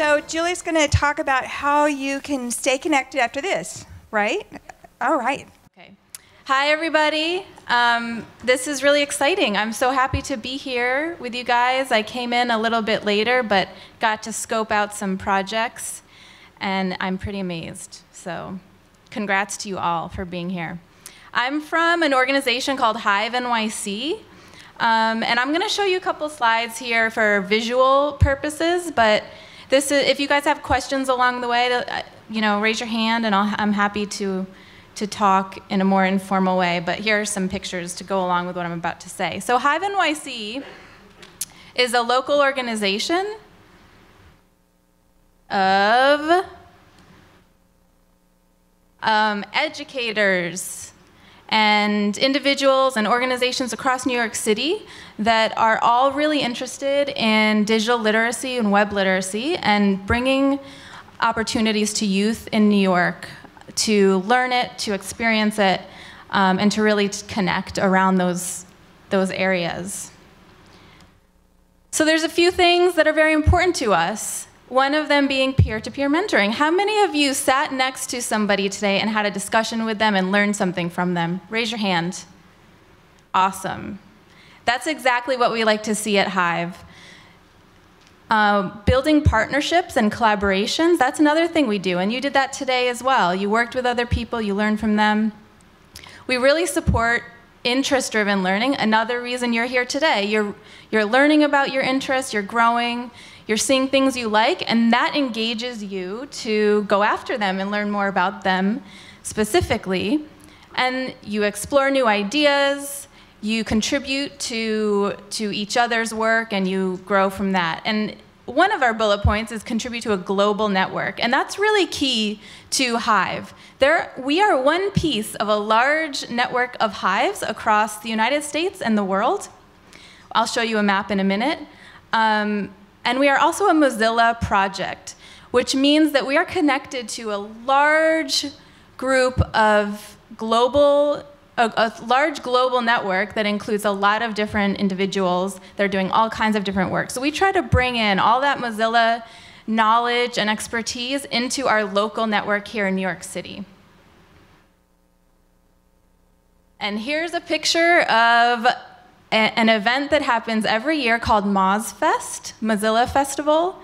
So Julia's going to talk about how you can stay connected after this, right? All right. Okay. Hi, everybody. Um, this is really exciting. I'm so happy to be here with you guys. I came in a little bit later, but got to scope out some projects, and I'm pretty amazed. So, congrats to you all for being here. I'm from an organization called Hive NYC, um, and I'm going to show you a couple slides here for visual purposes, but this is, if you guys have questions along the way, uh, you know, raise your hand and i am happy to, to talk in a more informal way. But here are some pictures to go along with what I'm about to say. So Hive NYC is a local organization of um, educators, and individuals and organizations across New York City that are all really interested in digital literacy and web literacy and bringing opportunities to youth in New York to learn it, to experience it, um, and to really connect around those, those areas. So there's a few things that are very important to us one of them being peer to peer mentoring. How many of you sat next to somebody today and had a discussion with them and learned something from them? Raise your hand. Awesome. That's exactly what we like to see at Hive. Uh, building partnerships and collaborations, that's another thing we do, and you did that today as well. You worked with other people, you learned from them. We really support interest driven learning. Another reason you're here today. You're, you're learning about your interests, you're growing, you're seeing things you like, and that engages you to go after them and learn more about them specifically. And you explore new ideas, you contribute to, to each other's work, and you grow from that. And one of our bullet points is contribute to a global network, and that's really key to Hive. There, we are one piece of a large network of hives across the United States and the world. I'll show you a map in a minute. Um, and we are also a Mozilla project, which means that we are connected to a large group of global, a, a, large global network that includes a lot of different individuals that are doing all kinds of different work. So we try to bring in all that Mozilla knowledge and expertise into our local network here in New York City. And here's a picture of an event that happens every year called MozFest, Mozilla Festival.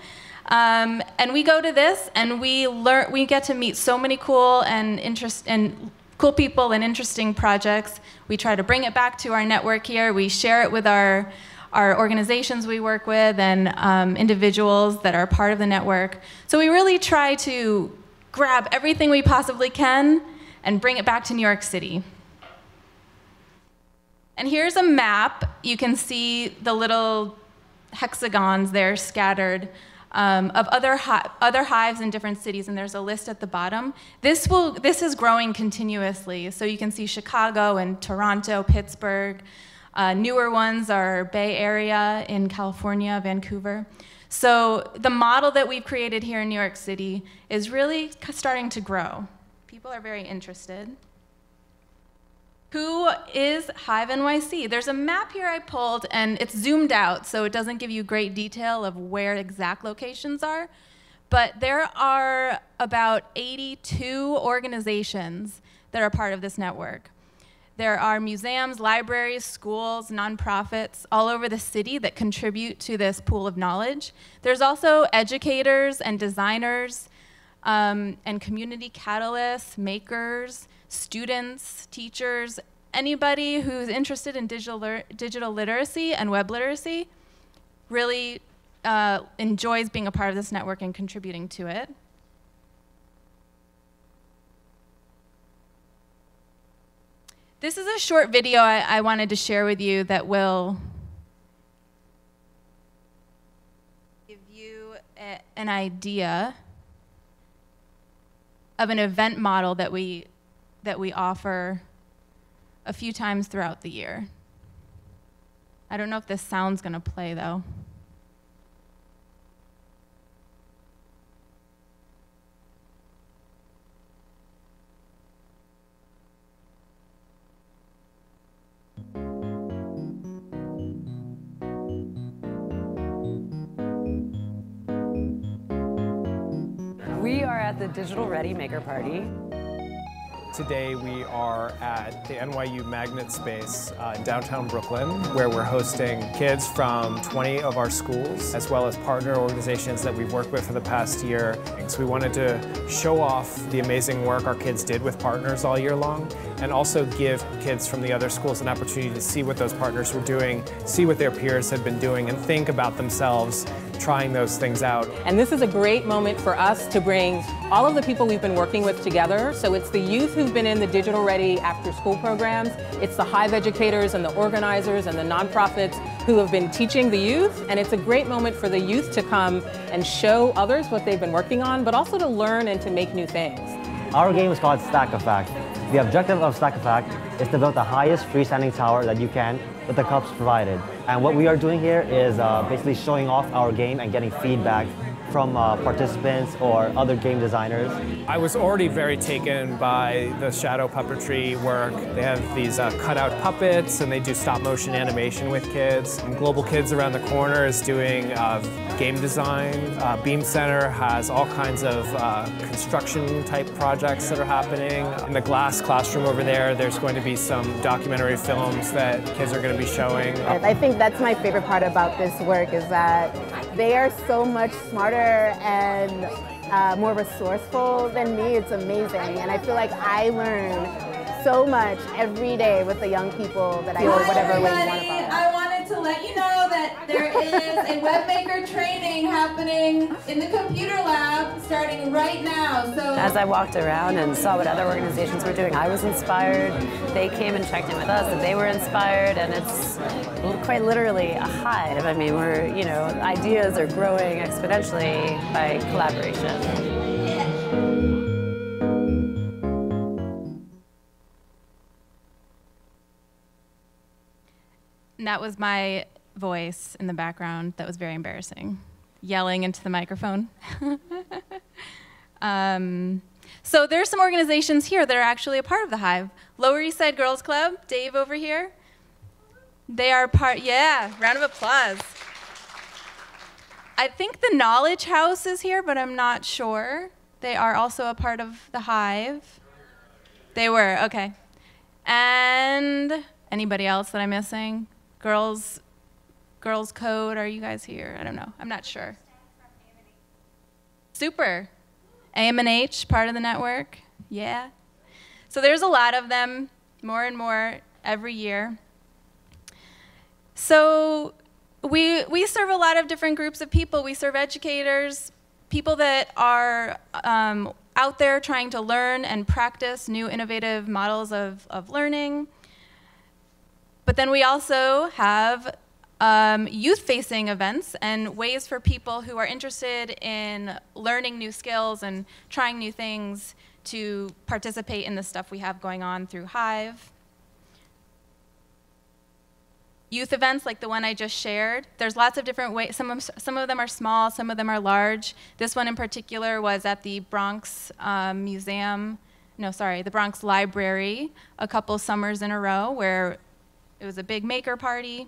Um, and we go to this and we learn, we get to meet so many cool and interest and cool people and interesting projects. We try to bring it back to our network here. We share it with our our organizations we work with and um, individuals that are part of the network. So we really try to grab everything we possibly can and bring it back to New York City. And here's a map. You can see the little hexagons there scattered um, of other, hi other hives in different cities, and there's a list at the bottom. This, will, this is growing continuously. So you can see Chicago and Toronto, Pittsburgh. Uh, newer ones are Bay Area in California, Vancouver. So the model that we've created here in New York City is really starting to grow. People are very interested. Who is Hive NYC? There's a map here I pulled, and it's zoomed out, so it doesn't give you great detail of where exact locations are. But there are about 82 organizations that are part of this network. There are museums, libraries, schools, nonprofits all over the city that contribute to this pool of knowledge. There's also educators and designers um, and community catalysts, makers, students, teachers, anybody who's interested in digital, digital literacy and web literacy really uh, enjoys being a part of this network and contributing to it. This is a short video I, I wanted to share with you that will give you a, an idea of an event model that we that we offer a few times throughout the year. I don't know if this sound's going to play though. We are at the Digital Ready Maker Party. Today we are at the NYU Magnet Space uh, in downtown Brooklyn, where we're hosting kids from 20 of our schools, as well as partner organizations that we've worked with for the past year. So we wanted to show off the amazing work our kids did with partners all year long, and also give kids from the other schools an opportunity to see what those partners were doing, see what their peers had been doing, and think about themselves trying those things out. And this is a great moment for us to bring all of the people we've been working with together. So it's the youth who've been in the Digital Ready after school programs, it's the Hive educators and the organizers and the nonprofits who have been teaching the youth. And it's a great moment for the youth to come and show others what they've been working on, but also to learn and to make new things. Our game is called Stack Effect. The objective of Stack Effect is to build the highest freestanding tower that you can with the cups provided. And what we are doing here is uh, basically showing off our game and getting feedback from uh, participants or other game designers. I was already very taken by the shadow puppetry work. They have these uh, cutout puppets and they do stop motion animation with kids. And Global Kids Around the Corner is doing uh, game design. Uh, Beam Center has all kinds of uh, construction type projects that are happening. In the glass classroom over there, there's going to be some documentary films that kids are going to be showing. I think that's my favorite part about this work is that they are so much smarter and uh, more resourceful than me. It's amazing. And I feel like I learn so much every day with the young people that I feel whatever way you want about them. I wanted to let you know that there is a webmaker training happening in the computer lab starting right now. So As I walked around and saw what other organizations were doing, I was inspired. They came and checked in with us and they were inspired and it's quite literally a hive. I mean, we're, you know, ideas are growing exponentially by collaboration. And that was my voice in the background. That was very embarrassing, yelling into the microphone. um, so there's some organizations here that are actually a part of the Hive. Lower East Side Girls Club, Dave over here. They are part, yeah, round of applause. I think the Knowledge House is here, but I'm not sure. They are also a part of the Hive. They were, okay. And anybody else that I'm missing? Girls, Girls Code, are you guys here? I don't know. I'm not sure. Super. AMNH, part of the network. Yeah. So there's a lot of them, more and more every year. So we, we serve a lot of different groups of people. We serve educators, people that are um, out there trying to learn and practice new innovative models of, of learning. But then we also have um, youth-facing events and ways for people who are interested in learning new skills and trying new things to participate in the stuff we have going on through Hive. Youth events like the one I just shared, there's lots of different ways. Some of, some of them are small, some of them are large. This one in particular was at the Bronx um, Museum, no, sorry, the Bronx Library a couple summers in a row where it was a big maker party.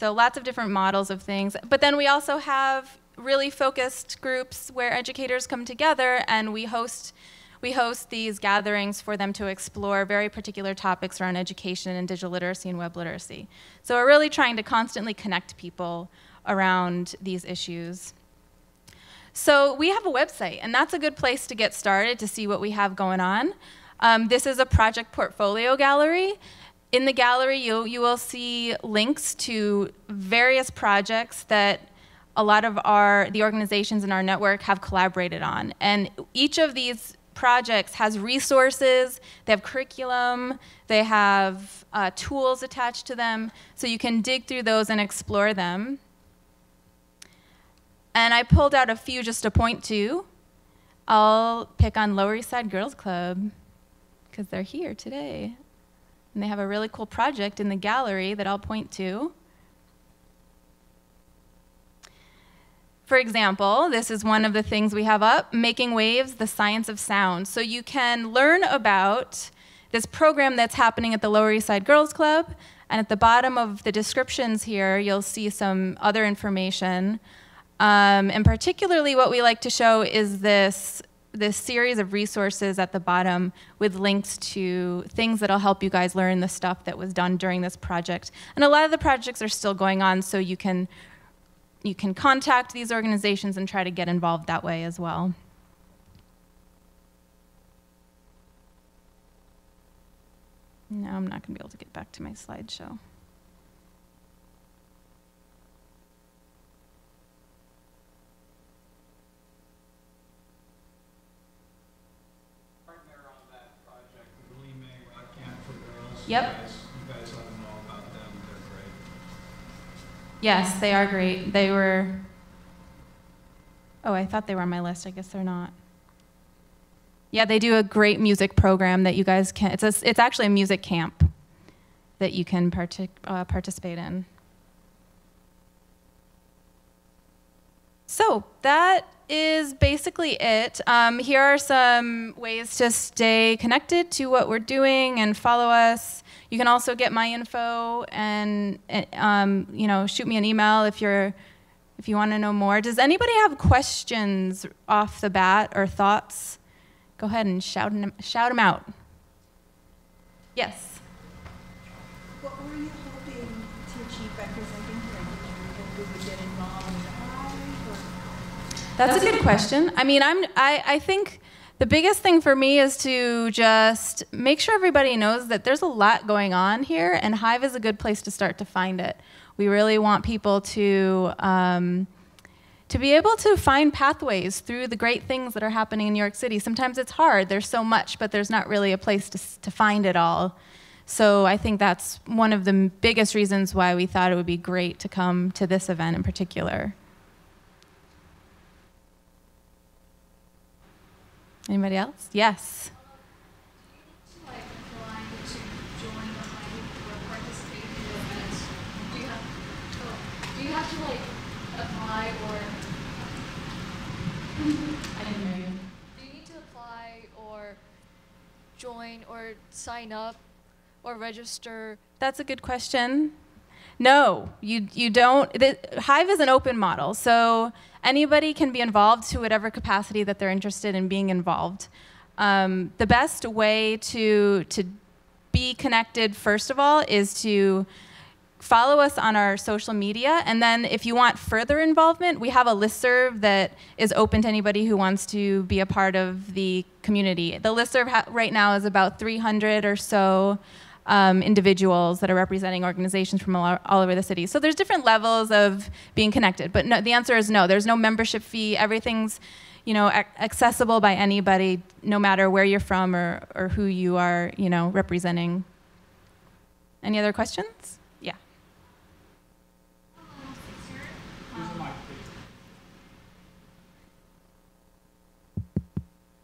So lots of different models of things. But then we also have really focused groups where educators come together and we host we host these gatherings for them to explore very particular topics around education and digital literacy and web literacy. So we're really trying to constantly connect people around these issues. So we have a website, and that's a good place to get started to see what we have going on. Um, this is a project portfolio gallery. In the gallery, you, you will see links to various projects that a lot of our the organizations in our network have collaborated on. And each of these projects has resources, they have curriculum, they have uh, tools attached to them, so you can dig through those and explore them. And I pulled out a few just to point to. I'll pick on Lower East Side Girls Club, because they're here today. And they have a really cool project in the gallery that I'll point to. For example, this is one of the things we have up, Making Waves, the Science of Sound. So you can learn about this program that's happening at the Lower East Side Girls Club, and at the bottom of the descriptions here, you'll see some other information. Um, and particularly what we like to show is this this series of resources at the bottom with links to things that'll help you guys learn the stuff that was done during this project. And a lot of the projects are still going on, so you can you can contact these organizations and try to get involved that way as well. No, I'm not going to be able to get back to my slideshow. partner on that project, Lee May Rock Camp for Girls. Yep. You guys, you guys ought to know about them, they're great. Yes, they are great. They were. Oh, I thought they were on my list. I guess they're not. Yeah, they do a great music program that you guys can. It's a, It's actually a music camp that you can partic, uh, participate in. So that is basically it. Um, here are some ways to stay connected to what we're doing and follow us. You can also get my info and um, you know shoot me an email if you're if you want to know more. Does anybody have questions off the bat or thoughts? Go ahead and shout them, shout them out. Yes. What were you hoping to achieve by presenting here? Did you hope we would get involved in That's a good question. I mean, I'm I, I think the biggest thing for me is to just make sure everybody knows that there's a lot going on here, and Hive is a good place to start to find it. We really want people to um, to be able to find pathways through the great things that are happening in New York City. Sometimes it's hard. There's so much, but there's not really a place to to find it all. So I think that's one of the biggest reasons why we thought it would be great to come to this event in particular. Anybody else? Yes. Do you have to like apply or I didn't hear you. do you need to apply or join or sign up or register? That's a good question. No, you, you don't. The, Hive is an open model, so anybody can be involved to whatever capacity that they're interested in being involved. Um, the best way to, to be connected, first of all, is to follow us on our social media. And then if you want further involvement, we have a listserv that is open to anybody who wants to be a part of the community. The listserv right now is about 300 or so um, individuals that are representing organizations from all, all over the city. So there's different levels of being connected. But no, the answer is no. There's no membership fee. Everything's you know, ac- accessible by anybody, no matter where you're from or, or who you are, you know, representing. Any other questions? Yeah.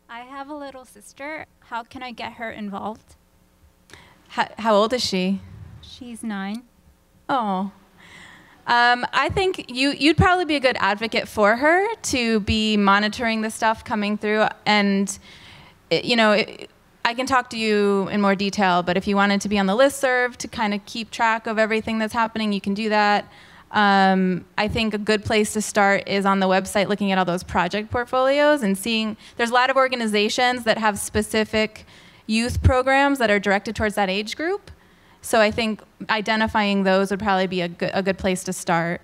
I have a little sister. How can I get her involved? How, how old is she? She's nine. Oh. Um, I think you, you'd probably be a good advocate for her to be monitoring the stuff coming through. And, it- you know, it, I can talk to you in more detail, but if you wanted to be on the list serve to kind of keep track of everything that's happening, you can do that. Um, I think a good place to start is on the website looking at all those project portfolios and seeing there's a lot of organizations that have specific youth programs that are directed towards that age group. So I think identifying those would probably be a good, a good place to start.